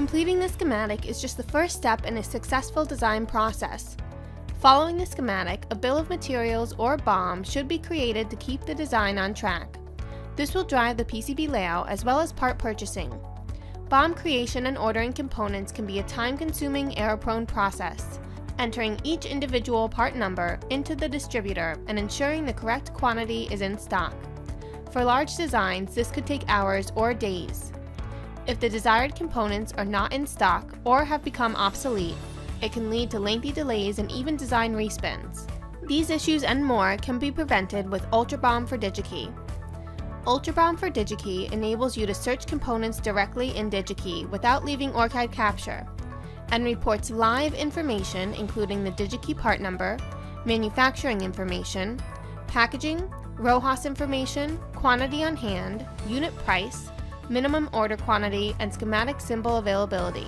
Completing the schematic is just the first step in a successful design process. Following the schematic, a bill of materials or BOM should be created to keep the design on track. This will drive the PCB layout as well as part purchasing. BOM creation and ordering components can be a time-consuming, error-prone process, entering each individual part number into the distributor and ensuring the correct quantity is in stock. For large designs, this could take hours or days. If the desired components are not in stock or have become obsolete, it can lead to lengthy delays and even design respins. These issues and more can be prevented with UltraBOM for DigiKey. UltraBOM for DigiKey enables you to search components directly in DigiKey without leaving ORCAD capture, and reports live information including the DigiKey part number, manufacturing information, packaging, RoHS information, quantity on hand, unit price, minimum order quantity, and schematic symbol availability.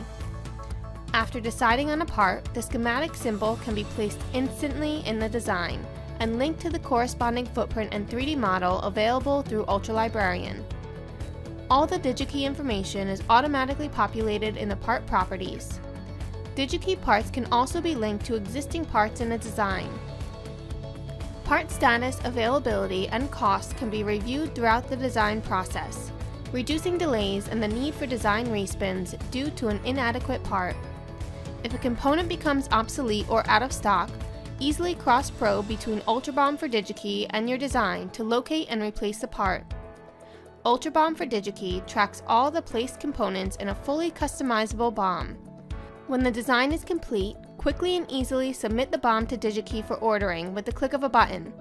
After deciding on a part, the schematic symbol can be placed instantly in the design and linked to the corresponding footprint and 3D model available through UltraLibrarian. All the DigiKey information is automatically populated in the part properties. DigiKey parts can also be linked to existing parts in a design. Part status, availability, and cost can be reviewed throughout the design process reducing delays and the need for design respins due to an inadequate part. If a component becomes obsolete or out of stock, easily cross-probe between UltraBOM for DigiKey and your design to locate and replace the part. UltraBOM for DigiKey tracks all the placed components in a fully customizable BOM. When the design is complete, quickly and easily submit the BOM to DigiKey for ordering with the click of a button,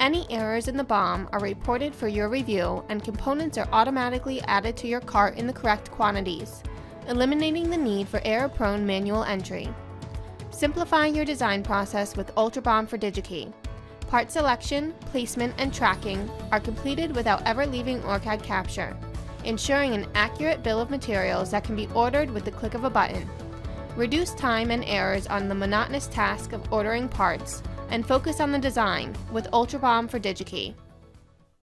any errors in the BOM are reported for your review and components are automatically added to your cart in the correct quantities, eliminating the need for error-prone manual entry. Simplifying your design process with UltraBOM for DigiKey. Part selection, placement, and tracking are completed without ever leaving ORCAD capture, ensuring an accurate bill of materials that can be ordered with the click of a button. Reduce time and errors on the monotonous task of ordering parts and focus on the design with UltraBOM for DigiKey.